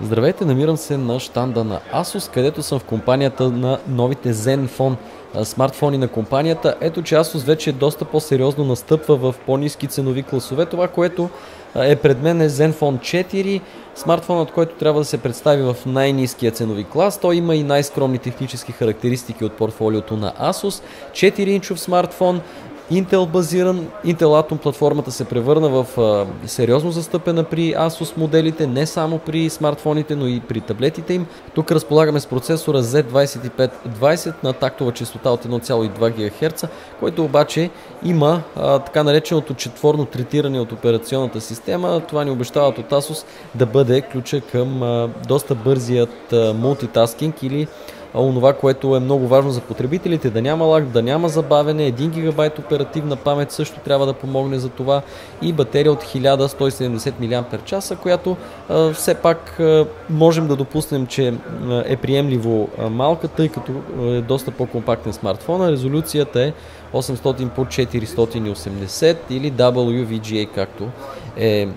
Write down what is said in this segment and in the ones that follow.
Здравейте, намирам се на штанда на Asus, където съм в компанията на новите Zenfone смартфони на компанията. Ето, че Asus вече доста по-сериозно настъпва в по-низки ценови класове. Това, което е пред мен е Zenfone 4, смартфонът, който трябва да се представи в най-низкия ценови клас. Той има и най-скромни технически характеристики от портфолиото на Asus. 4-инчов смартфон, Intel базиран, Intel Atom платформата се превърна в а, сериозно застъпена при Asus моделите, не само при смартфоните, но и при таблетите им. Тук разполагаме с процесора Z2520 на тактова частота от 1,2 ГГц, който обаче има а, така нареченото четворно третиране от операционната система. Това ни обещават от Asus да бъде ключа към а, доста бързият мултитаскинг или онова, което е много важно за потребителите, да няма лаг, да няма забавене, 1 гигабайт оперативна памет също трябва да помогне за това и батерия от 1170 мАч, която все пак можем да допуснем, че е приемливо малка, тъй като е доста по-компактен смартфон. Резолюцията е 800 по 480 или WVGA, както е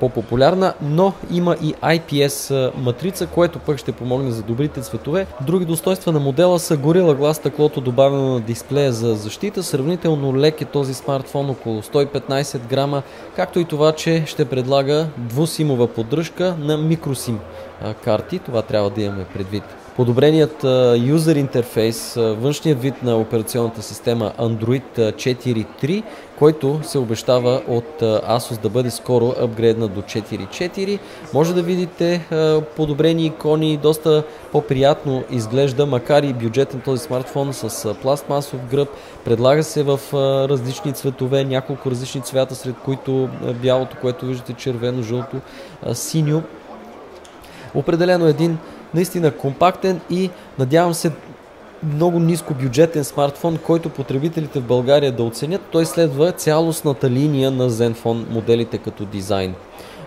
по-популярна, но има и IPS матрица, което пък ще помогне за добрите цветове. Други достоинства на модела са горила глас стъклото добавено на дисплея за защита. Сравнително лек е този смартфон, около 115 грама, както и това, че ще предлага двусимова поддръжка на микросим карти. Това трябва да имаме предвид. Подобреният юзер интерфейс, външният вид на операционната система Android 4.3, който се обещава от Asus да бъде скоро апгрейдна до 4.4. Може да видите подобрени икони, доста по-приятно изглежда, макар и бюджетен този смартфон с пластмасов гръб. Предлага се в различни цветове, няколко различни цвята, сред които бялото, което виждате червено, жълто, синьо. Определено един наистина компактен и надявам се много ниско бюджетен смартфон, който потребителите в България да оценят. Той следва цялостната линия на Zenfone моделите като дизайн.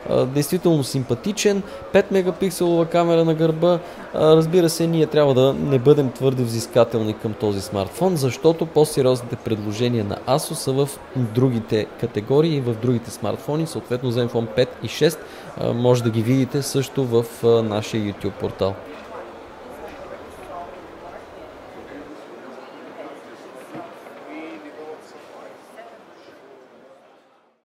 Действително симпатичен, 5 мегапикселова камера на гърба. Разбира се, ние трябва да не бъдем твърде взискателни към този смартфон, защото по-сериозните предложения на Asus са в другите категории в другите смартфони, съответно Zenfone 5 и 6 може да ги видите също в нашия YouTube портал.